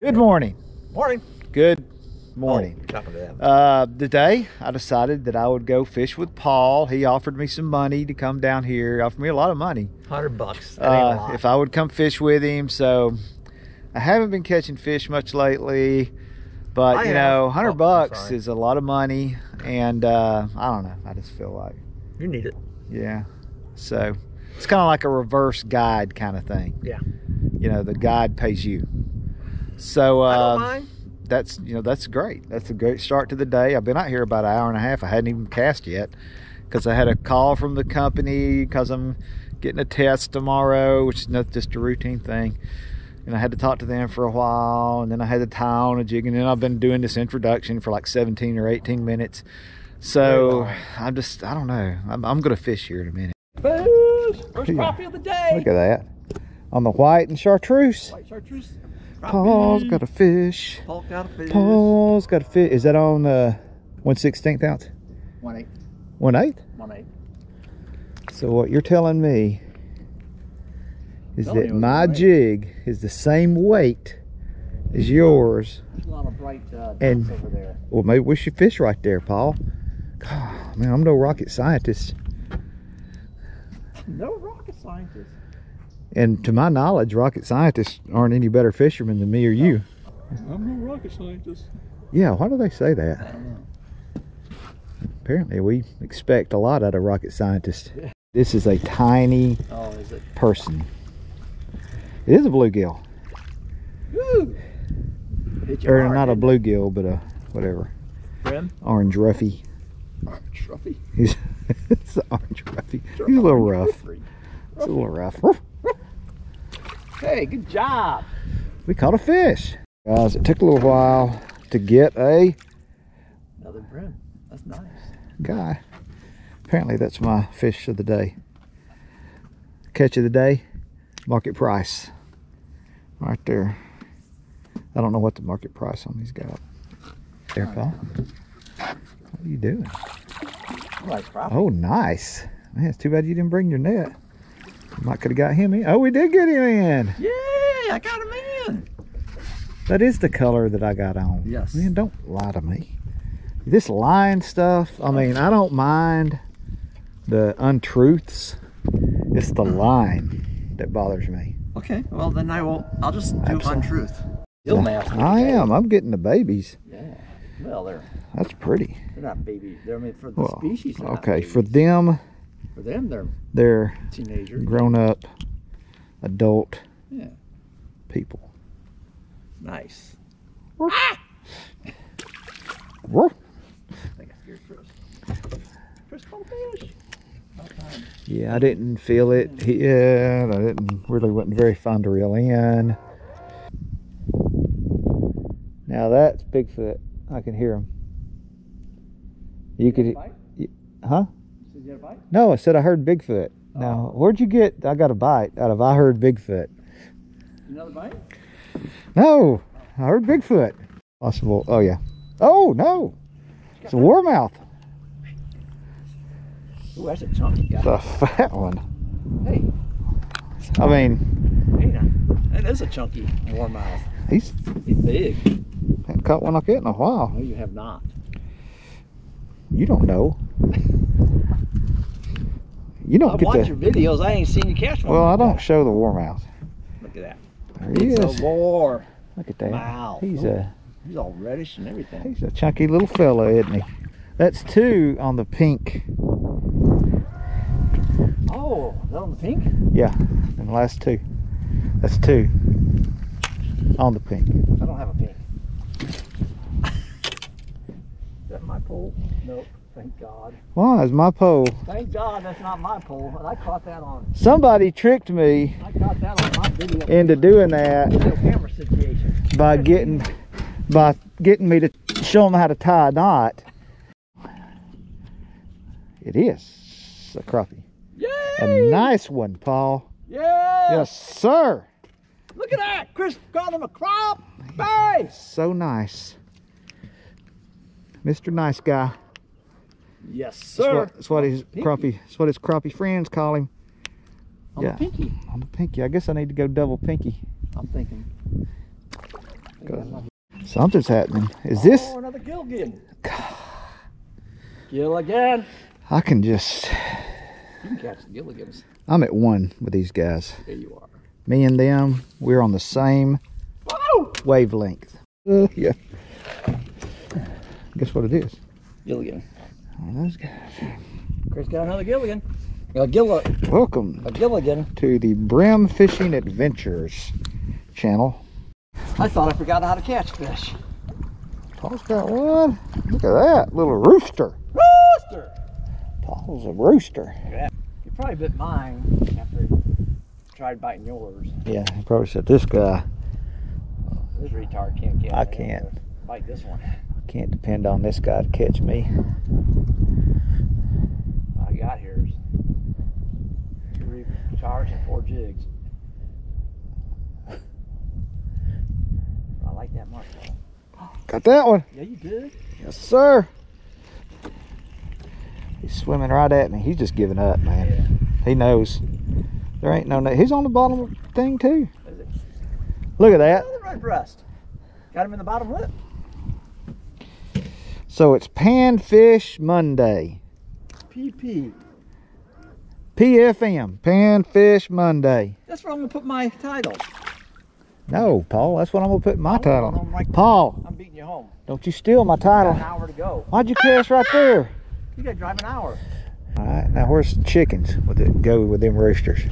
Good morning. Morning. Good morning. Oh, to them. Uh, today, I decided that I would go fish with Paul. He offered me some money to come down here. He offered me a lot of money Hundred bucks. That ain't a uh, if I would come fish with him. So I haven't been catching fish much lately, but I you have. know, Oh, hundred I'm bucks is a lot of money, and uh, I don't know. I just feel like, you need it. yeah. So it's kind of like a reverse guide kind of thing. Yeah. You know, the guide pays you. So I uh, don't mind. that's you know that's great. That's a great start to the day. I've been out here about an hour and a half. I hadn't even cast yet because I had a call from the company because I'm getting a test tomorrow, which is not just a routine thing. And I had to talk to them for a while, and then I had to tie on a jig, and then I've been doing this introduction for like 17 or 18 minutes. So long. I'm just I don't know. I'm, I'm gonna fish here in a minute. Fish. First Yeah. crappie of the day. Look at that on the white and chartreuse. White chartreuse. Paul's got a fish. Paul got a fish. Paul's got a fish. Is that on uh, one sixteenth ounce? One eight. One eighth? One eight. So what you're telling me is Telling that you it was my jig is the same weight as yours. There's a lot of bright uh, And- dots over there. Well, maybe we should fish right there, Paul. God, man, I'm no rocket scientist, No rocket scientist. And to my knowledge, rocket scientists aren't any better fishermen than me or you. I'm no rocket scientist. Yeah, why do they say that? I don't know. Apparently, we expect a lot out of rocket scientists. This is a tiny Oh, is it? person. It is a bluegill, Woo! Or hard, not a bluegill, but a whatever? Brim? orange roughy. Trophy. He's it's orange roughy. He's a little rough. It's a little rough. Hey, good job. We caught a fish, guys. It took a little while to get a Another brim. That's nice. guy. Apparently, that's my fish of the day. Catch of the day, market price, right there. I don't know what the market price on these got. There, Paul. What are you doing? Nice. Oh, nice. Man, it's too bad you didn't bring your net. Might could have got him in. Oh, we did get him in. Yay! I got him in. That is the color that I got on. Yes. Man, don't lie to me. This line stuff, I mean, I don't mind the untruths. It's the line that bothers me. Okay, well then I will. I'll just do Absolutely. untruth. Nasty. I am. I'm getting the babies. Yeah. Well, they're That's pretty. they're not babies, They're I mean for the Well, species. Okay, for them, for them they're they're teenagers. grown up, adult Yeah. people. Nice. Woof. I think I scared Chris. Chris fish. Yeah, I didn't feel it yet. I didn't really wasn't very fun to reel in. Now that's Bigfoot. I can hear him. You could, huh? You get a bite? No, I said I heard Bigfoot. Oh. Now, where'd you get? I got a bite out of I heard Bigfoot. Another bite? No, I heard Bigfoot. Possible. Oh yeah. Oh no, it's a warmouth. Ooh, that's a chunky guy. It's a fat one. Hey, I mean, hey. That is a chunky warmouth. he's He's big. hadn't caught one like that in a while. No, you have not. You don't know. You don't I get watch the. your videos. I ain't seen you catch one. Well, I don't show the war warmouth. Look at that. There he It's is. a war. Look at that. Wow. He's a He's all reddish and everything. he's a chunky little fellow, isn't he? That's two on the pink. Oh, is that on the pink? Yeah, and the last two. That's two on the pink. I don't have a pink. Is that my pole? Nope. Thank God. Why is my pole? Thank God that's not my pole. I caught that on. Somebody tricked me I caught that on my video. into doing that camera situation. by getting by getting me to show them how to tie a knot. It is a crappie. Yay! A nice one, Paul. Yeah! Yes, sir. Look at that! Chris caught him a crop! So nice. Mr. Nice Guy. Yes, That's sir. what, that's what his Pinky. crappie. That's what his crappie friends call him. On yeah. the pinky. The pinky. I guess I need to go double pinky. I'm thinking. Good. Something's happening. Is this? Oh, another Gilligan. Gilligan. I can just. You can catch the Gilligans. I'm at one with these guys. There you are. Me and them, we're on the same Whoa! wavelength. Uh, yeah. Guess what it is? Gilligan. Those guys. Chris got another Gilligan. A Gill uh, Welcome a Gilligan. to the Brim Fishing Adventures channel. I thought I forgot how to catch fish. Paul's got one. Look at that little rooster. Rooster! Paul's a rooster. You probably bit mine after he tried biting yours. Yeah, he probably said this guy This retard can't catch I can't. Bite this one. Can't depend on this guy to catch me. I got here is three chars and four jigs. I like that mark. Got that one. Yeah, you did. Yes, sir. He's swimming right at me. He's just giving up, man. Yeah. He knows. There ain't no. no. He's on the bottom thing too. Look at that. Another red breast. Got him in the bottom lip. So it's Panfish Monday. PP. PFM. Panfish Monday. That's where I'm gonna put my title. No, Paul. That's what I'm gonna put my I'm title. right- Paul, I'm beating you home. don't you steal my Got an title. hour to go. Why'd you cast right there? You gotta drive an hour. All right. Now where's the chickens? With it go with them roosters,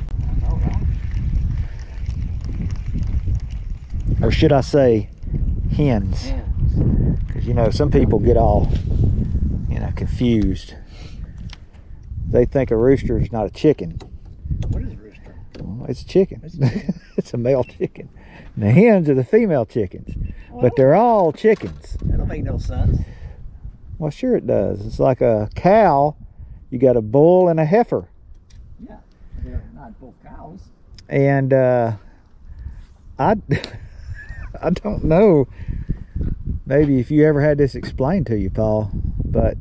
or should I say, hens? Hens. Because you know some people get all, you know, confused. They think a rooster is not a chicken. What is a rooster? Well, it's a chicken. It's a chicken. it's a male chicken. And the hens are the female chickens, Well, but they're all chickens. that don't make no sense. Well, sure it does. It's like a cow. You got a bull and a heifer, Yeah. They're not both cows. and uh, I, I don't know. Maybe if you ever had this explained to you, Paul, but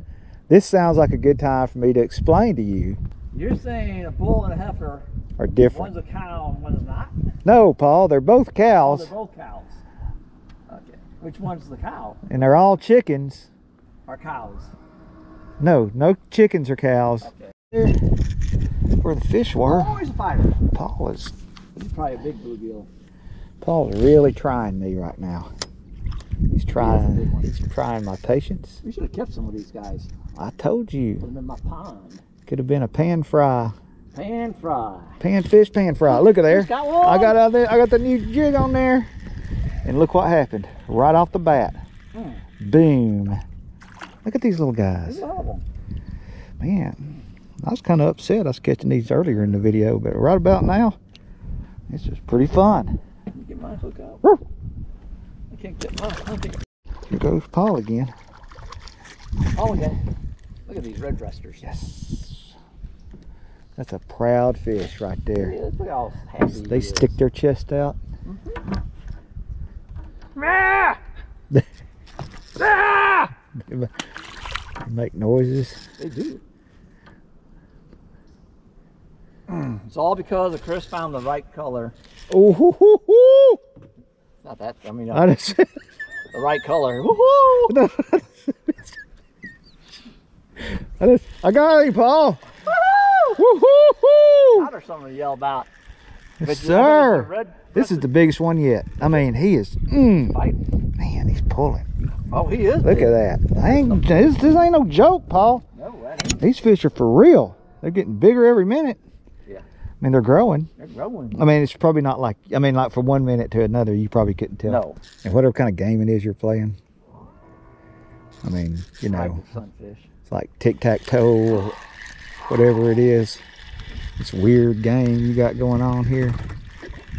this sounds like a good time for me to explain to you. You're saying a bull and a heifer, Are different. one's a cow and one's not? No, Paul, they're both Oh, cows, they're both cows. Okay. Which one's the cow? and they're all chickens. Are cows? No, no chickens or cows. Okay. Where the fish were, Always a fighter. Paul is He's probably a big bluegill. Paul's really trying me right now. He's trying. He's trying my patience. We should have kept some of these guys. I told Put you, them in my pond. could have been a pan fry, Pan fry. pan fish, pan fry. Look at there. Got one. I got out there. I got the new jig on there, and look what happened right off the bat. Hmm. Boom. Look at these little guys. There's a lot of them. Man, I was kind of upset. I was catching these earlier in the video, but right about now, it's just pretty fun. Get mine hook up. I can't get mine. I think. Here goes Paul again. Oh, okay. Look at these red breasters. Yes. That's a proud fish right there. Yeah, look how happy They he stick their chest out. Ah! ah! They make noises. They do. It's all because of Chris found the right color. Oh, hoo, hoo, hoo. Not that. I mean, uh, I just, the right color. Woohoo! I just, I got you, Paul. Woo-hoo-hoo. How does someone yell about? Yes, But you know, sir. Red This is the biggest one yet. I mean, he is, mm, man, he's pulling. Oh, he is. Look big. at that. I ain't, this, this ain't no joke, Paul. No. These fish are for real. They're getting bigger every minute. I mean, they're growing. They're growing. I mean, it's probably not like, I mean, like from one minute to another, you probably couldn't tell. No. And whatever kind of game it is you're playing. I mean, you know, sunfish. it's like tic tac toe or whatever it is. This weird game you got going on here.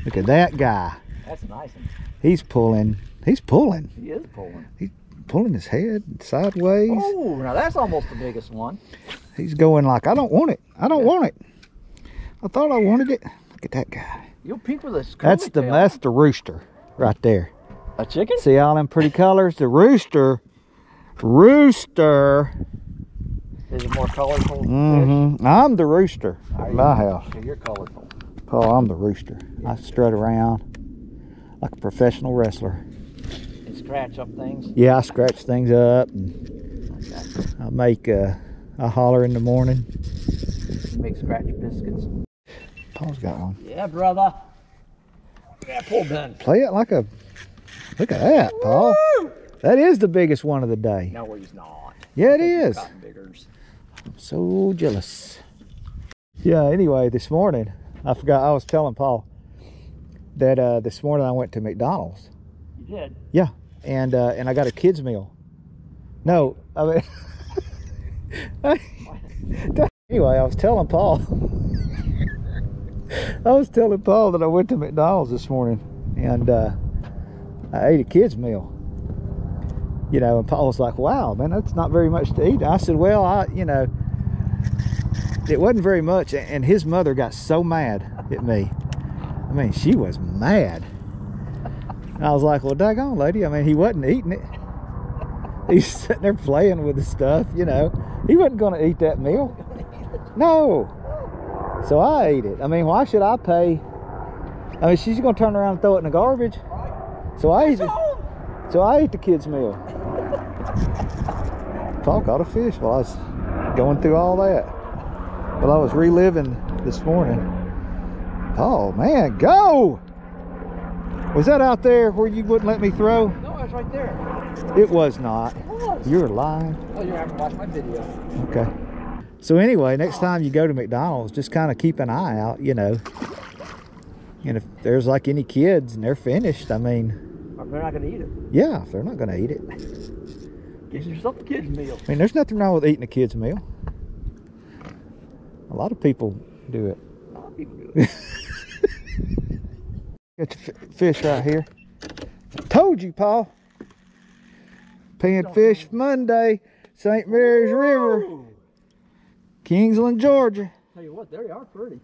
Look at that guy. That's a nice one. He's pulling. He's pulling. He is pulling. He's pulling his head sideways. Oh, now that's almost the biggest one. He's going like, I don't want it. I don't Yeah. want it. I thought I wanted it. Look at that guy. You'll peek with a That's the tail. that's the rooster right there. a chicken. See all them pretty colors? The rooster. Rooster. Is it more colorful? fish? hmm I'm the rooster Are at you? my house. Okay, you're colorful. Paul, I'm the rooster. I strut around like a professional wrestler. And scratch up things. Yeah, I scratch things up and Okay. I make uh, I holler in the morning. You make scratch biscuits. Paul's got one. Yeah, brother. Yeah, pull gun. Play it like a. Look at that, Paul. That is the biggest one of the day. No, he's not. Yeah, it is. I'm So jealous. Yeah, anyway, this morning, I forgot, I was telling Paul that uh, this morning I went to McDonald's You did. Yeah, and uh, and I got a kids meal. No, I mean, anyway, I was telling Paul. I was telling Paul that I went to McDonald's this morning and uh, I ate a kids meal. You know, and Paul was like, "Wow, man, that's not very much to eat." I said, "Well, I, you know, it wasn't very much." And his mother got so mad at me. I mean, she was mad. And I was like, "Well, daggone, lady. I mean, he wasn't eating it. He's sitting there playing with the stuff. You know, he wasn't going to eat that meal. No. So I ate it. I mean, why should I pay? I mean, she's going to turn around and throw it in the garbage. So I ate it. So I ate the kids' meal. Paul caught a fish while I was going through all that. Well, I was reliving this morning. Oh man, go! Was that out there where you wouldn't let me throw? No, it's right there. It was not. It was. You're lying. Oh, you haven't watched my video. Okay. So anyway, next time you go to McDonald's, just kind of keep an eye out, you know. And if there's like any kids and they're finished, I mean, Or they're not gonna eat it. yeah, if they're not going to eat it. Get yourself a kid's meal. I mean, there's nothing wrong with eating a kid's meal. A lot of people do it. A lot of people do it. Got your fish right here. Told you, Paul. Panfish Monday, St. Mary's River. Kingsland, Georgia. Tell you what, they are pretty.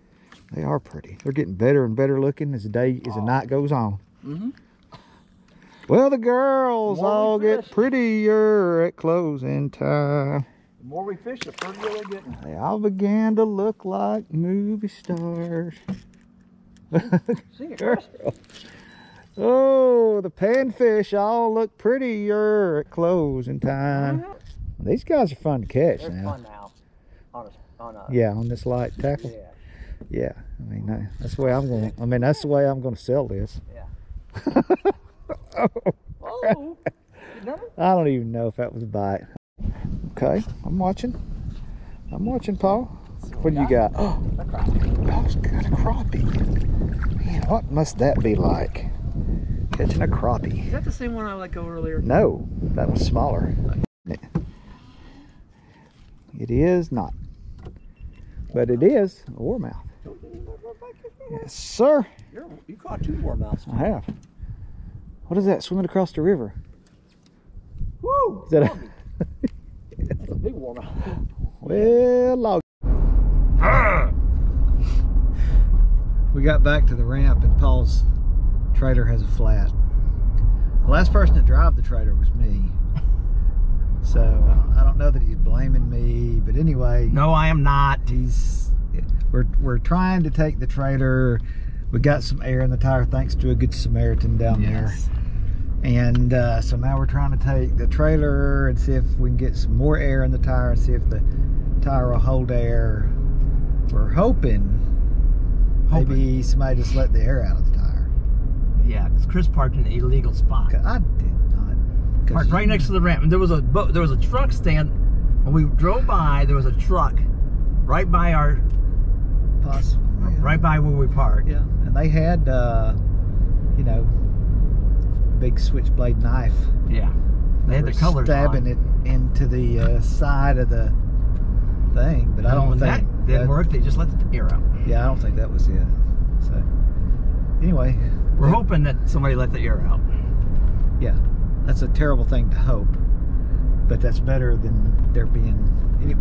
They are pretty. They're getting better and better looking as the day as the night goes on. Mm-hmm. Well, the girls we all get fish. prettier at closing time. The more we fish, the prettier they're getting. They all began to look like movie stars. Chris. oh, the panfish all look prettier at closing time. These guys are fun to catch They're now. fun now. On a, on a, Yeah, on this light tackle. yeah. Yeah, I mean that- that's the way I'm going. to I mean that's the way I'm going to sell this. Yeah. Oh? I don't even know if that was a bite. Okay, I'm watching. I'm watching, Paul. What do you got? Oh. Paul's got a crappie. Man, what must that be like? Catching a crappie. Is that the same one I let go earlier? No, that was smaller. It is not. But it is a warmouth. Yes, sir. You're, you caught two more mouths. I have. What is that swimming across the river? Woo! Is that a, That's a big warmouth. well, log. We got back to the ramp and Paul's trailer has a flat. The last person to drive the trailer was me. So I don't, I don't know that he's blaming me, but anyway. No, I am not. he's we're we're trying to take the trailer we got some air in the tire thanks to a good samaritan down Yes. there and uh, so now we're trying to take the trailer and see if we can get some more air in the tire and see if the tire will hold air we're hoping, hoping. maybe somebody just let the air out of the tire Yeah, because Chris parked in an illegal spot. i did Parked right next to the ramp, and there was a boat. There was a truck stand. When we drove by, there was a truck right by our, possibly yeah. right by where we parked. yeah and they had uh, you know big switchblade knife Yeah. They had the colors stabbing on. it into the uh, side of the thing, but I don't think that didn't work. They just let the air out. Yeah, I don't think that was it. So anyway, We're yeah, hoping that somebody let the air out. Yeah, that's a terrible thing to hope, but that's better than there being.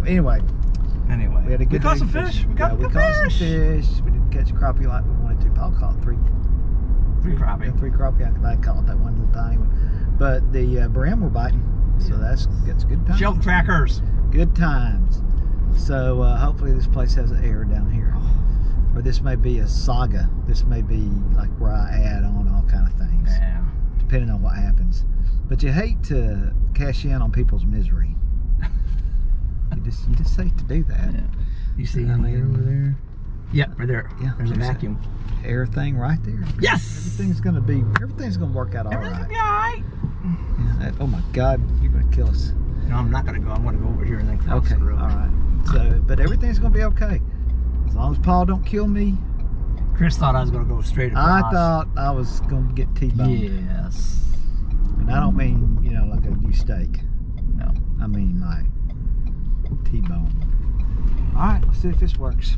Anyway, Anyway, we had a good. We caught some fish. We Yeah, caught we good caught some fish. fish. We didn't catch crappie like we wanted to. Paul caught three. Three crappie. Yeah, three crappie. I, I caught that one little tiny one, but the uh, brim were biting, so that's that's good times. Shell crackers. Good times. So uh, hopefully this place has air down here. Or this may be a saga. This may be like where I add on all kind of things, Yeah. depending on what happens. But you hate to cash in on people's misery. you just you just hate to do that. Yeah. You see any air over there? Yeah, right there. Yeah, There's a there's a- vacuum. Everything right there. Yes! Everything's gonna be everything's gonna work out all Everything's right. gonna be alright. Yeah, that- oh my God, you're gonna kill us. No, I'm not gonna go. I'm gonna go over here and then cross Okay, the all road. right. So, but everything's gonna be okay as long as Paul don't kill me. Chris thought I was gonna go straight across. I thought I was gonna get T-boned, Yes. And I don't mean you know like a new steak. No. I mean like T-bone. All right, let's see if this works.